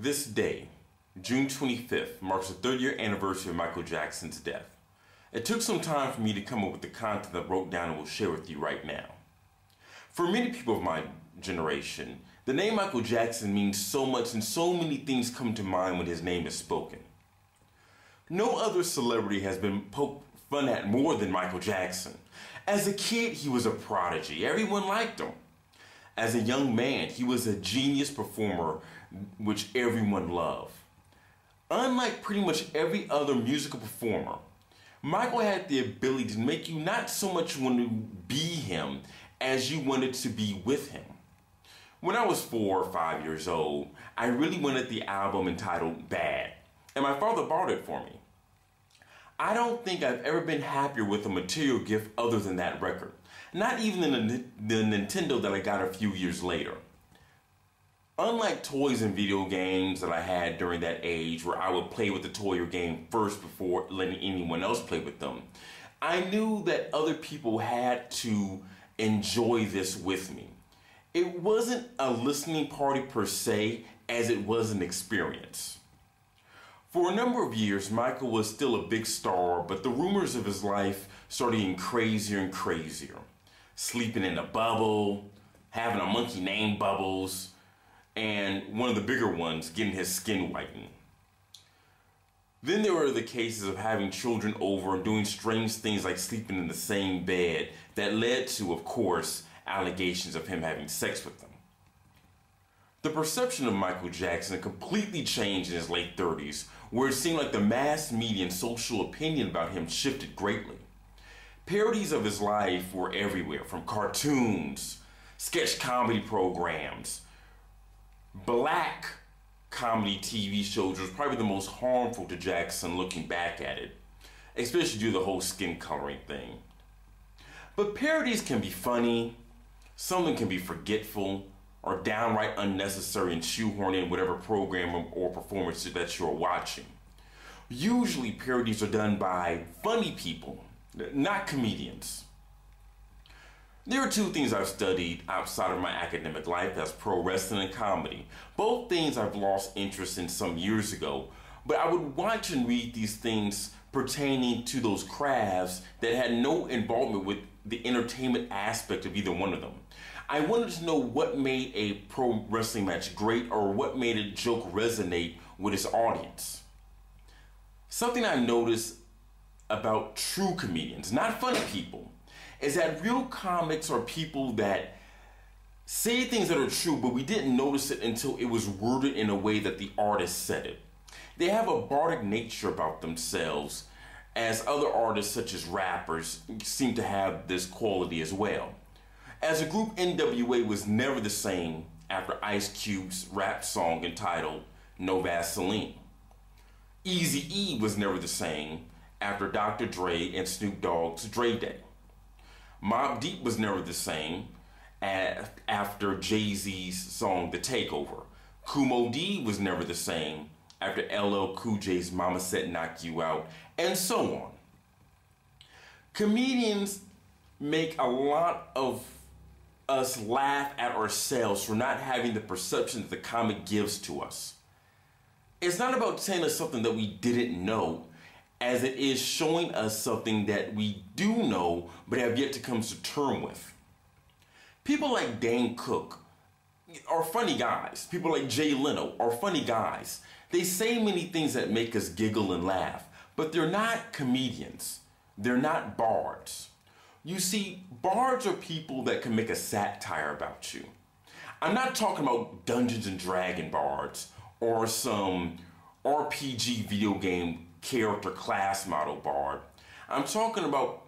This day, June 25th, marks the third year anniversary of Michael Jackson's death. It took some time for me to come up with the content I wrote down and will share with you right now. For many people of my generation, the name Michael Jackson means so much and so many things come to mind when his name is spoken. No other celebrity has been poked fun at more than Michael Jackson. As a kid, he was a prodigy. Everyone liked him. As a young man, he was a genius performer which everyone loved. Unlike pretty much every other musical performer, Michael had the ability to make you not so much want to be him as you wanted to be with him. When I was four or five years old, I really wanted the album entitled Bad, and my father bought it for me. I don't think I've ever been happier with a material gift other than that record. Not even the, the Nintendo that I got a few years later. Unlike toys and video games that I had during that age where I would play with the toy or game first before letting anyone else play with them, I knew that other people had to enjoy this with me. It wasn't a listening party per se as it was an experience. For a number of years, Michael was still a big star, but the rumors of his life started getting crazier and crazier. Sleeping in a bubble, having a monkey named Bubbles, and one of the bigger ones getting his skin whitened. Then there were the cases of having children over and doing strange things like sleeping in the same bed that led to, of course, allegations of him having sex with them. The perception of Michael Jackson completely changed in his late 30s, where it seemed like the mass media and social opinion about him shifted greatly. Parodies of his life were everywhere, from cartoons, sketch comedy programs, black comedy TV shows was probably the most harmful to Jackson looking back at it, especially due to the whole skin coloring thing. But parodies can be funny, some can be forgetful, or downright unnecessary and shoehorn in whatever program or performance that you're watching. Usually parodies are done by funny people, not comedians. There are two things I've studied outside of my academic life that's pro wrestling and comedy. Both things I've lost interest in some years ago, but I would watch and read these things pertaining to those crafts that had no involvement with the entertainment aspect of either one of them. I wanted to know what made a pro wrestling match great or what made a joke resonate with its audience. Something I noticed about true comedians, not funny people, is that real comics are people that say things that are true, but we didn't notice it until it was worded in a way that the artist said it. They have a bardic nature about themselves, as other artists, such as rappers, seem to have this quality as well. As a group, NWA was never the same after Ice Cube's rap song entitled No Vaseline. Easy E was never the same after Dr. Dre and Snoop Dogg's Dre Day. Mobb Deep was never the same after Jay Z's song The Takeover. Moe Dee was never the same after LL Cool J's Mama Said Knock You Out, and so on. Comedians make a lot of us laugh at ourselves for not having the perception that the comic gives to us. It's not about telling us something that we didn't know, as it is showing us something that we do know but have yet to come to term with. People like Dane Cook are funny guys. People like Jay Leno are funny guys. They say many things that make us giggle and laugh, but they're not comedians. They're not bards. You see, bards are people that can make a satire about you. I'm not talking about Dungeons and Dragon bards or some RPG video game character class model bard. I'm talking about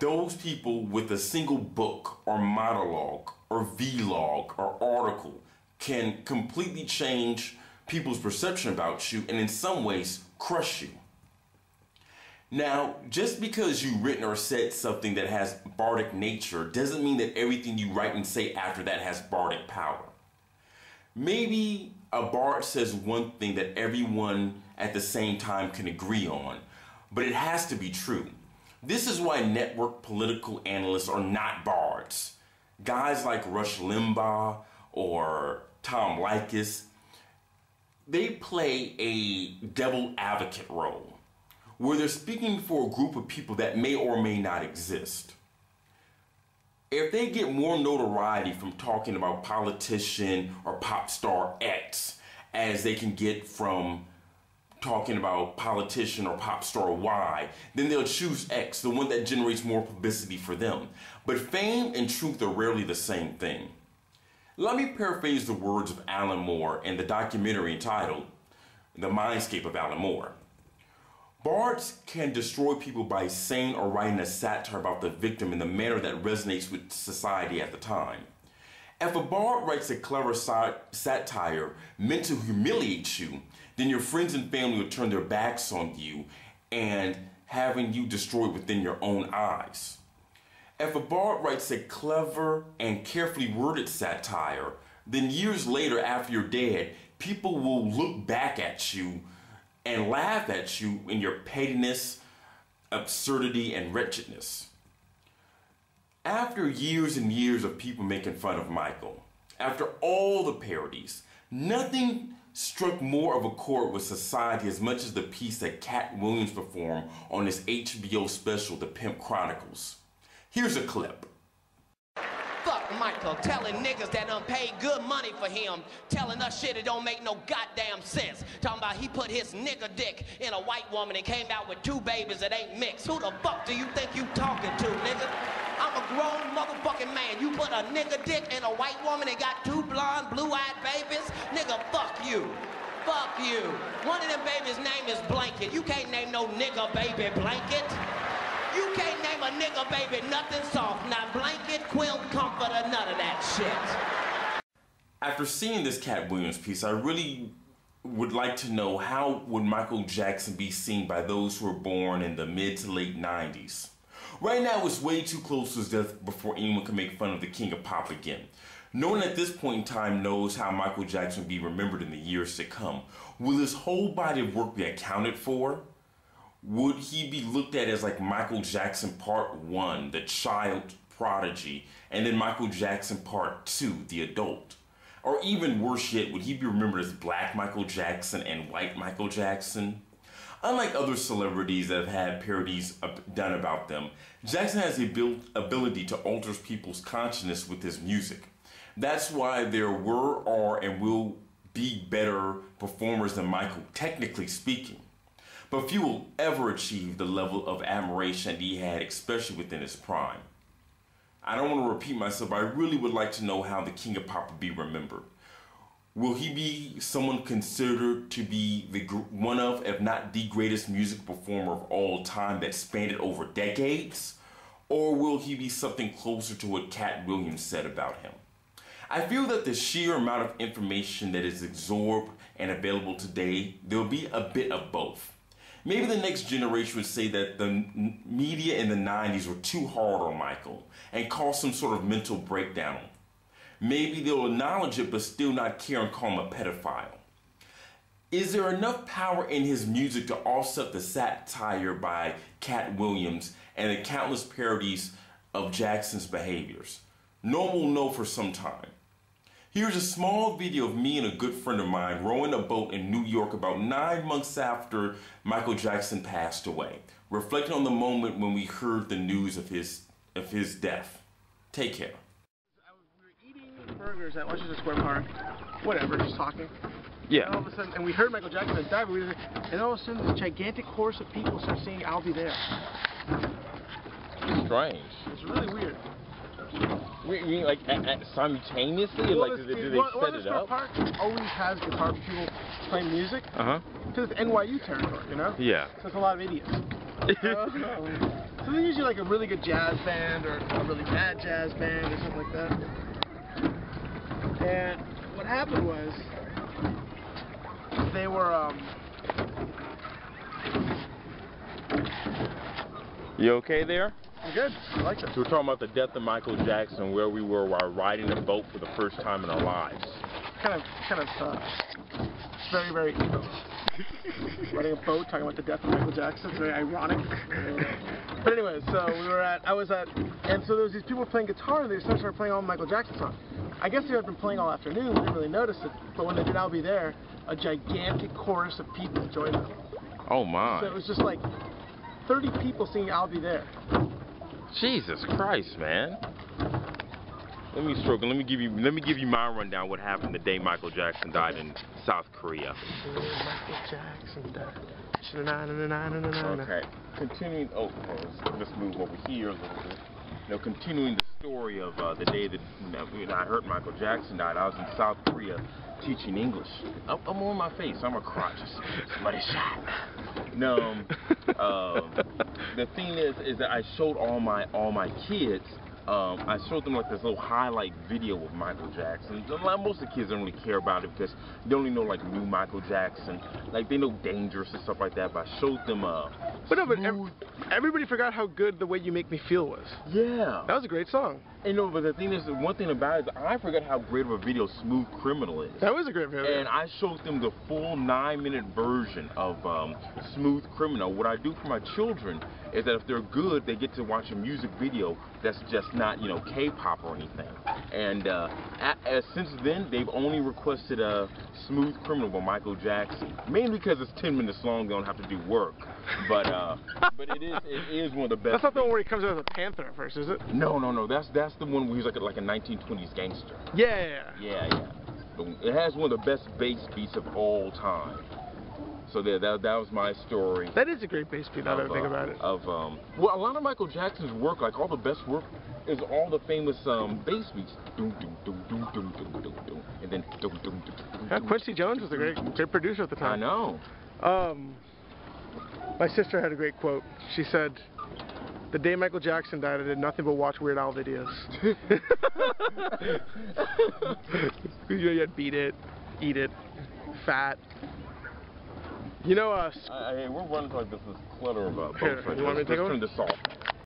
those people with a single book or monologue or vlog or article can completely change people's perception about you and in some ways crush you. Now, just because you've written or said something that has bardic nature doesn't mean that everything you write and say after that has bardic power. Maybe a bard says one thing that everyone at the same time can agree on, but it has to be true. This is why network political analysts are not bards. Guys like Rush Limbaugh or Tom Leykis, they play a devil advocate role where they're speaking for a group of people that may or may not exist. If they get more notoriety from talking about politician or pop star X as they can get from talking about politician or pop star Y, then they'll choose X, the one that generates more publicity for them. But fame and truth are rarely the same thing. Let me paraphrase the words of Alan Moore in the documentary entitled The Mindscape of Alan Moore. Bards can destroy people by saying or writing a satire about the victim in the manner that resonates with society at the time. If a bard writes a clever satire meant to humiliate you, then your friends and family will turn their backs on you and having you destroyed within your own eyes. If a bard writes a clever and carefully worded satire, then years later after you're dead, people will look back at you and laugh at you in your pettiness, absurdity, and wretchedness. After years and years of people making fun of Michael, after all the parodies, nothing struck more of a chord with society as much as the piece that Katt Williams performed on his HBO special, The Pimp Chronicles. Here's a clip. Fuck Michael telling niggas that done paid good money for him, telling us shit that don't make no goddamn sense. Talking about he put his nigger dick in a white woman and came out with two babies that ain't mixed. Who the fuck do you think you talking to, nigga? I'm a grown motherfucking man. You put a nigga dick in a white woman and got two blonde, blue-eyed babies? Nigga, fuck you. Fuck you. One of them babies' name is Blanket. You can't name no nigga baby Blanket. You can't name a nigga baby nothing soft, not blanket, quilt, comforter, none of that shit. After seeing this Katt Williams piece, I really would like to know how would Michael Jackson be seen by those who were born in the mid to late 90s. Right now, it's way too close to his death before anyone can make fun of the king of pop again. No one at this point in time knows how Michael Jackson will be remembered in the years to come. Will his whole body of work be accounted for? would he be looked at as like Michael Jackson Part 1, the child prodigy, and then Michael Jackson Part 2, the adult? Or even worse yet, would he be remembered as Black Michael Jackson and White Michael Jackson? Unlike other celebrities that have had parodies done about them, Jackson has the ability to alter people's consciousness with his music. That's why there were, are, and will be better performers than Michael, technically speaking but few will ever achieve the level of admiration he had, especially within his prime. I don't want to repeat myself, but I really would like to know how the King of Pop will be remembered. Will he be someone considered to be the one of, if not the greatest music performer of all time that spanned over decades? Or will he be something closer to what Katt Williams said about him? I feel that the sheer amount of information that is absorbed and available today, there will be a bit of both. Maybe the next generation would say that the media in the 90s were too hard on Michael and caused some sort of mental breakdown. Maybe they'll acknowledge it but still not care and call him a pedophile. Is there enough power in his music to offset the satire by Katt Williams and the countless parodies of Jackson's behaviors? No one will know for some time. Here's a small video of me and a good friend of mine rowing a boat in New York about nine months after Michael Jackson passed away, reflecting on the moment when we heard the news of his of his death. Take care. We burgers at Washington Square Park, whatever, just talking. Yeah. And all of a sudden, and we heard Michael Jackson had died, and all of a sudden, this gigantic chorus of people start singing "I'll Be There." Strange. It's really weird. You mean like at, at simultaneously, well, like do they, do they well, set it up? Park always has guitar people playing music. Uh huh. Because it's NYU territory, you know. Yeah. So it's a lot of idiots. uh, so they're usually like a really good jazz band or a really bad jazz band or something like that. And what happened was they were um. You okay there? I'm good. I like it. So we're talking about the death of Michael Jackson, where we were while riding a boat for the first time in our lives. Kind of, kind of, uh, very, very, riding a boat, talking about the death of Michael Jackson. It's very ironic. but anyway, so we were at, I was at, and so there was these people playing guitar, and they started playing all Michael Jackson songs. I guess they had been playing all afternoon. We didn't really notice it. But when they did I'll Be There, a gigantic chorus of people joined them. Oh my. So it was just like 30 people singing I'll Be There. Jesus Christ, man. Let me struggle. Let me give you. Let me give you my rundown. What happened the day Michael Jackson died in South Korea? Michael Jackson died. Okay. Continuing. Oh, let's, let's move over here a little bit. You know, continuing the story of uh, the day that you know, I heard Michael Jackson died. I was in South Korea teaching English. I'm, I'm on my face. I'm a crotch. Somebody shot. No. Um, um, the thing is, is that I showed all my all my kids um, I showed them like this little highlight video of Michael Jackson. Most of the kids don't really care about it because they only know like new Michael Jackson. Like they know Dangerous and stuff like that. But I showed them. Uh, But no, but ev- everybody forgot how good the way you make me feel was. yeah. That was a great song. And no, but the thing is, one thing about it is I forgot how great of a video Smooth Criminal is. That was a great video. And I showed them the full nine-minute version of um, Smooth Criminal. What I do for my children is that if they're good, they get to watch a music video that's just not, you know, K-pop or anything. And uh, a, a, since then, they've only requested a Smooth Criminal by Michael Jackson, mainly because it's 10 minutes long. They don't have to do work. But uh, but it is it is one of the best. That's not the one where he comes out as a panther at first, is it? No, no, no. That's that's the one where he's like a, like a 1920s gangster. Yeah, yeah, yeah. Yeah, yeah. The- It has one of the best bass beats of all time. So there, that that was my story. That is a great bass beat now that I think uh, about it. Of um, well, a lot of Michael Jackson's work, like all the best work, is all the famous um bass beats. Doom, doom, doom, doom, doom, doom, doom, doom, and then doom, doom, doom, doom, Yeah. Quincy Jones was a great, great producer at the time. I know. Um, my sister had a great quote. She said, "The day Michael Jackson died, I did nothing but watch Weird Al videos." you had beat it, eat it, fat. You know, uh, I, I, we're running like this is clutter of uh, boats Here, right you want me to take turn this off.